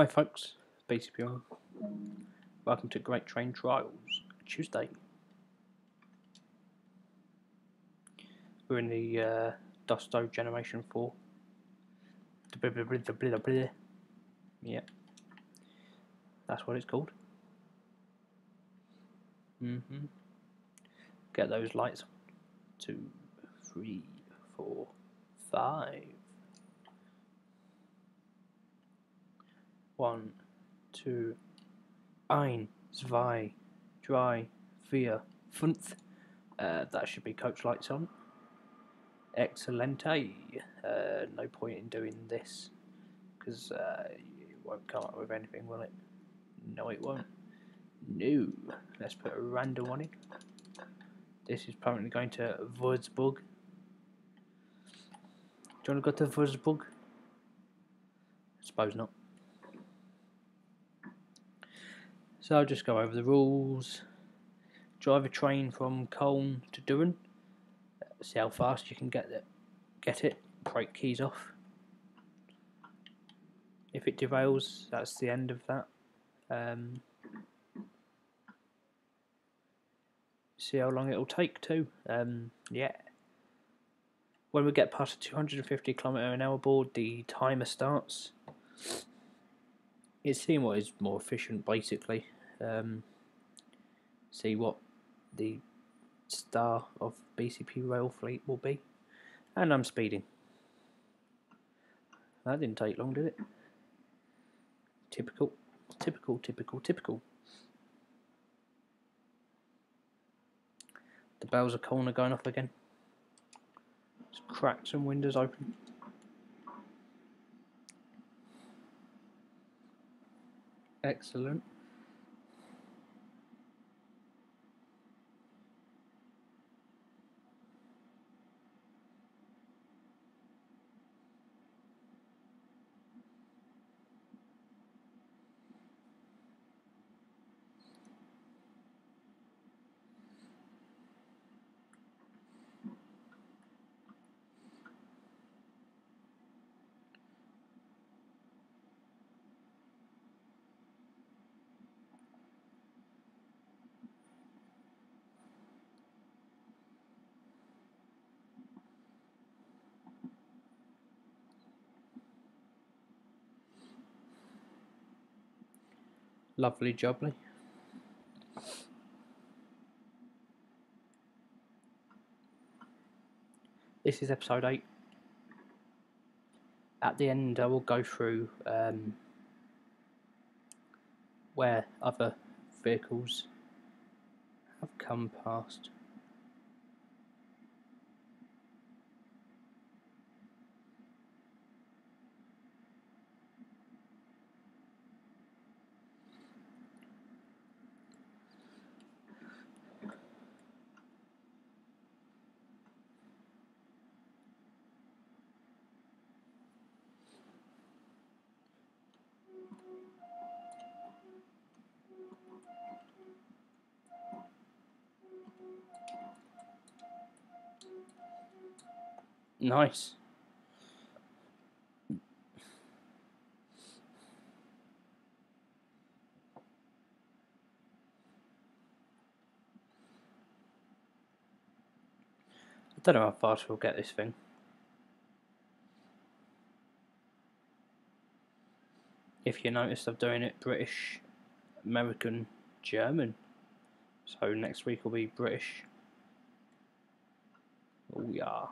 Hi folks, BCPR. Welcome to Great Train Trials, Tuesday. We're in the uh, Dosto Generation 4. Yeah, that's what it's called. Mm hmm Get those lights. Two, three, four, five. One, two, ein, zwei, drei, vier, fünf. Uh, that should be coach lights on. Excelente. Uh, no point in doing this because uh, it won't come up with anything, will it? No, it won't. No. Let's put a random one in. This is apparently going to Würzburg. Do you want to go to Würzburg? I suppose not. So I'll just go over the rules. Drive a train from Köln to Düren. See how fast you can get it. Get it. Brake keys off. If it derails, that's the end of that. Um, see how long it'll take too. Um, yeah. When we get past a 250 kilometer an hour board, the timer starts. It's seeing what is more efficient, basically. Um, see what the star of BCP rail fleet will be. And I'm speeding. That didn't take long, did it? Typical, typical, typical, typical. The bells are corner going off again. Let's crack some windows open. Excellent. Lovely jubbly. This is episode 8. At the end, I will go through um, where other vehicles have come past. Nice. I don't know how fast we'll get this thing. If you noticed, I'm doing it British, American, German. So next week will be British. Oh yeah.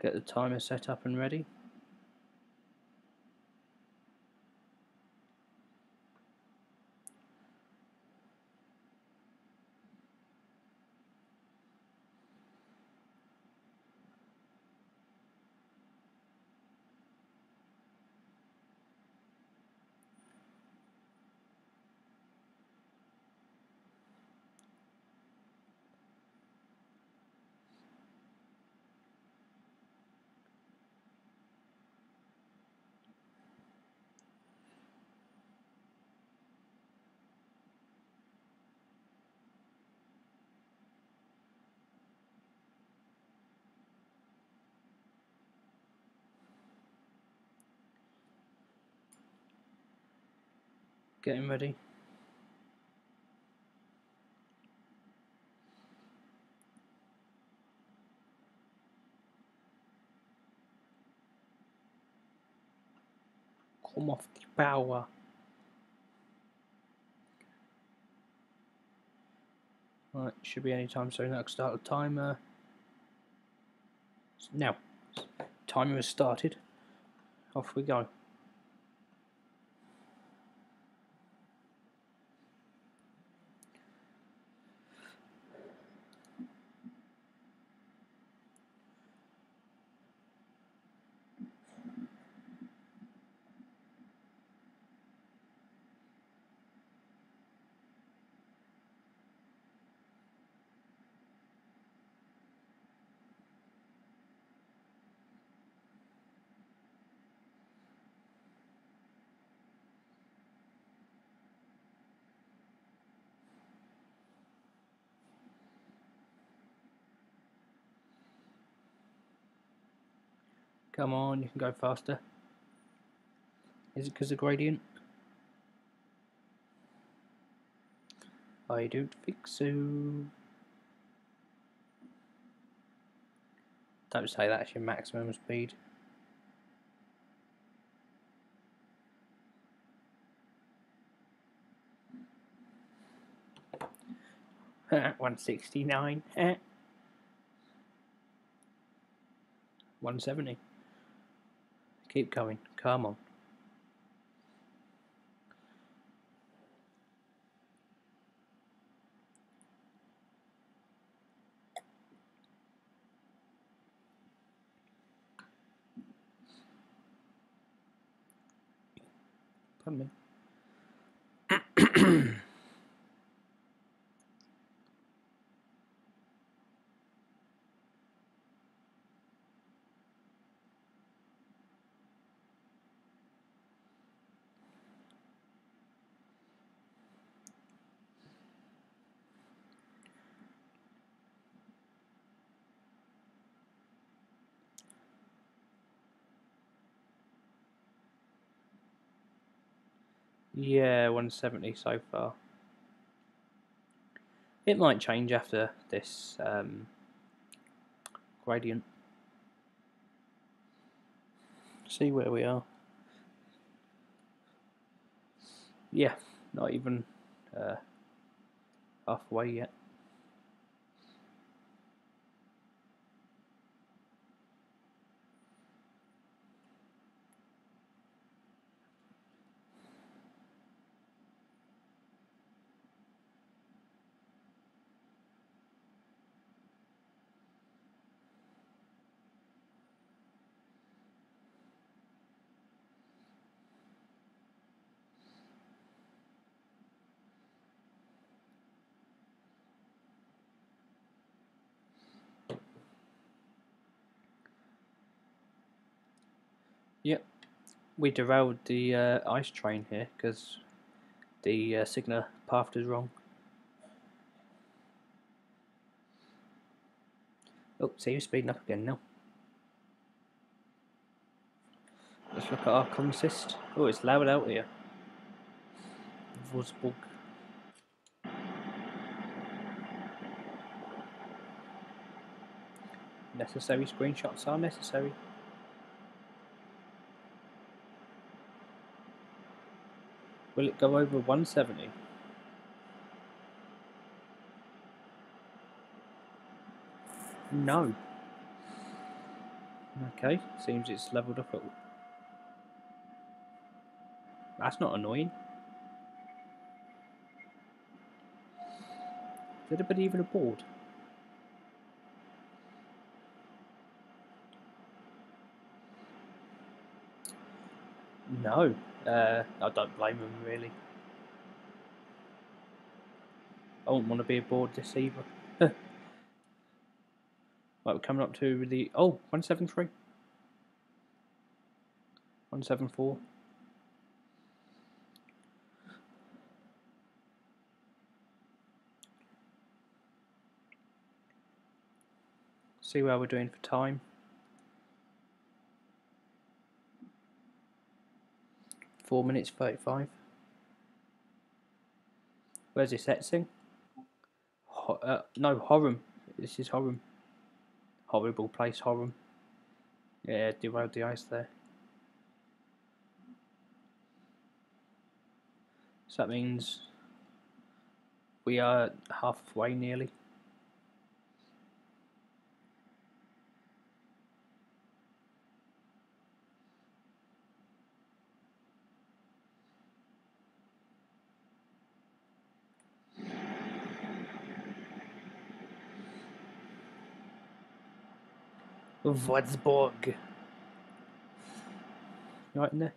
Get the timer set up and ready. Getting ready. Come off the power. Right, should be any time soon. I'll start the timer. Now, timer has started. Off we go. Come on, you can go faster. Is it because of gradient? I don't think so. Don't say that's your maximum speed. One sixty nine. Eh? One seventy. Keep going. Come on. Pardon me. Yeah, 170 so far. It might change after this um, gradient. See where we are. Yeah, not even uh, halfway yet. Yep, we derailed the uh, ice train here because the uh, signal path is wrong. Oh, see you're speeding up again now. Let's look at our consist. Oh, it's loud out here. Wolfsburg. Necessary screenshots are necessary. Will it go over 170? No. Okay, seems it's leveled up at... That's not annoying. Is anybody even aboard? No. Uh, I don't blame them really. I wouldn't want to be aboard this either. right, we're coming up to the... Oh, 173. 174. See where we're doing for time. Four minutes thirty-five. Where's this Etsing? Ho uh, no, Horrem. This is Horrem. Horrible place, Horrem. Yeah, derailed the ice there. So that means we are halfway nearly. Würzburg. Right in there.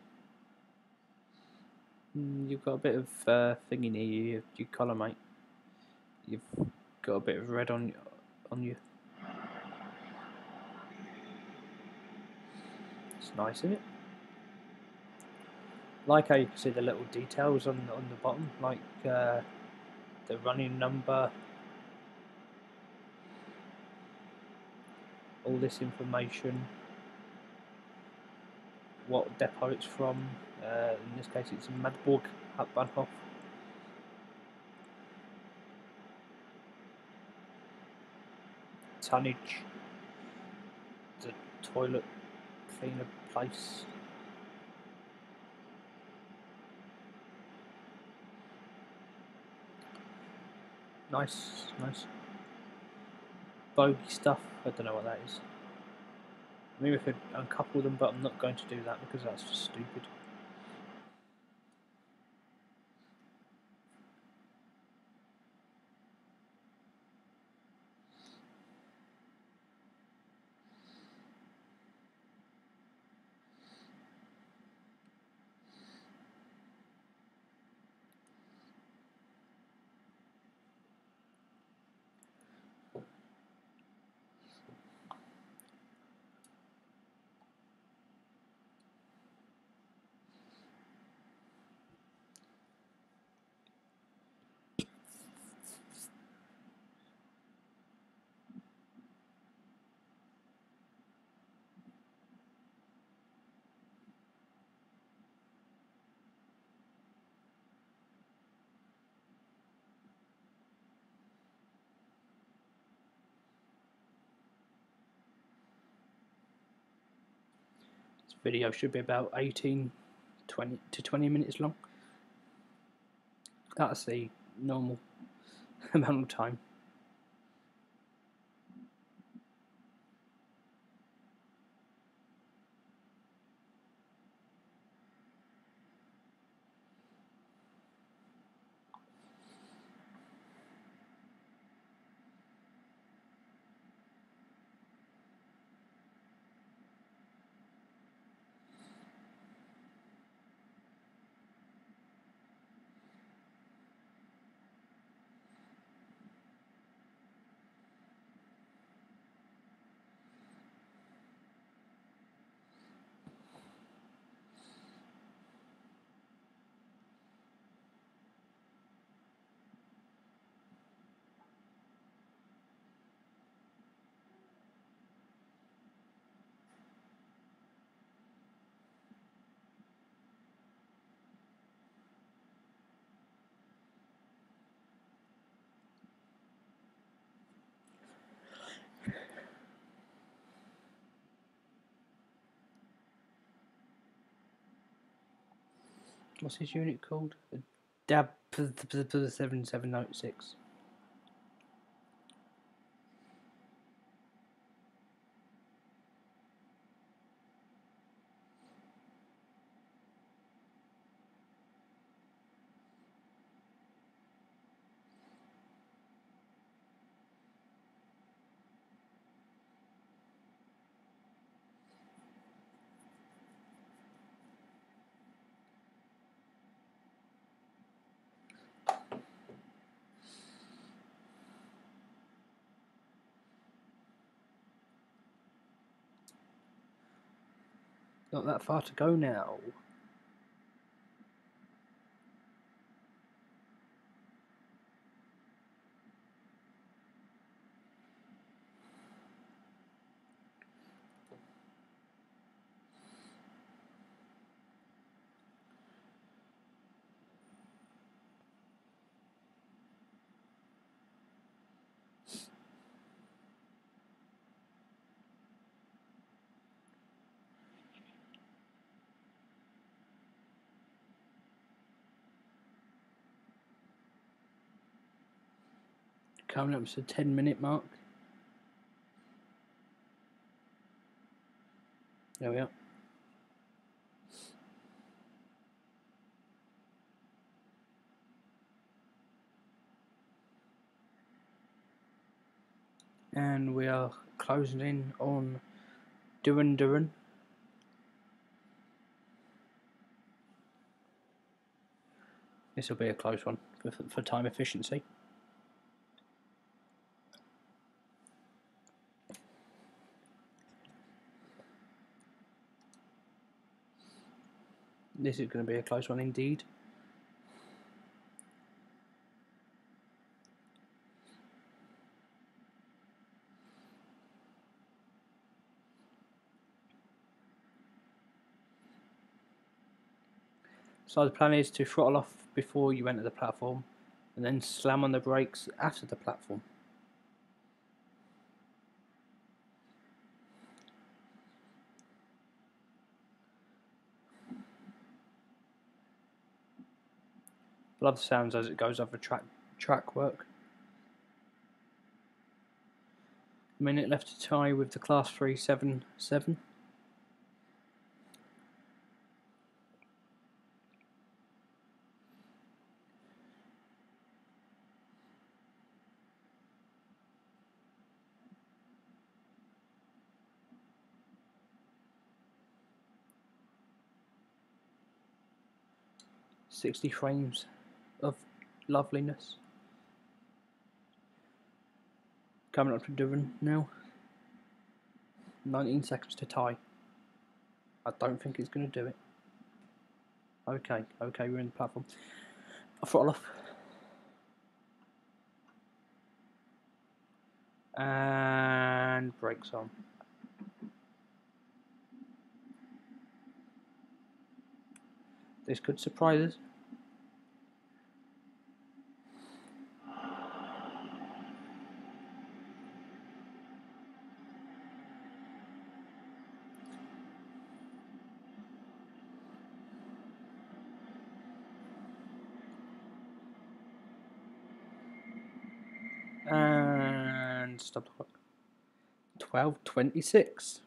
Mm, you've got a bit of uh, thing in here, you, your collar, mate. You've got a bit of red on on you. It's nice, isn't it? Like how you can see the little details on on the bottom, like uh, the running number, all this information, what depot it's from. Uh, in this case, it's Magdeburg Hauptbahnhof. Tonnage, the toilet cleaner place. Nice, nice. Bogey stuff, I don't know what that is. Maybe I could uncouple them, but I'm not going to do that because that's just stupid. Video should be about 18 20 to 20 minutes long. That's the normal amount of time What's his unit called? DAB 7706. Not that far to go now. Coming up to the 10 minute mark. There we are. And we are closing in on Duran Duran. This will be a close one for, for time efficiency. This is going to be a close one indeed. So the plan is to throttle off before you enter the platform and then slam on the brakes after the platform. Love the sounds as it goes over track track work. A minute left to tie with the class 377. Sixty frames of loveliness. Coming up to Duran now. 19 seconds to tie. I don't think it's going to do it. Okay, okay, we're in the platform. I'll throttle off. And brakes on. This could surprise us. And stop the clock. 12.26.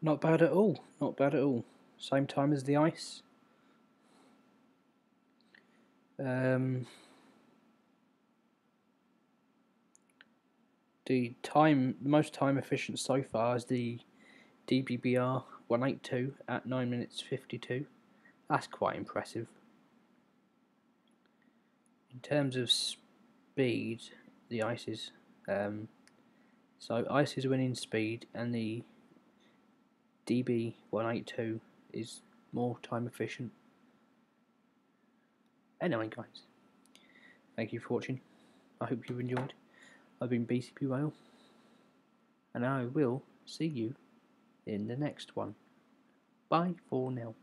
Not bad at all. Not bad at all. Same time as the ice. Um, the time, the most time efficient so far is the DBBR 182 at 9 minutes 52. That's quite impressive. In terms of speed, the ice is um, so ice is winning speed, and the DB182 is more time efficient. Anyway, guys, thank you for watching. I hope you've enjoyed. I've been BCP Rail, and I will see you in the next one. Bye for now.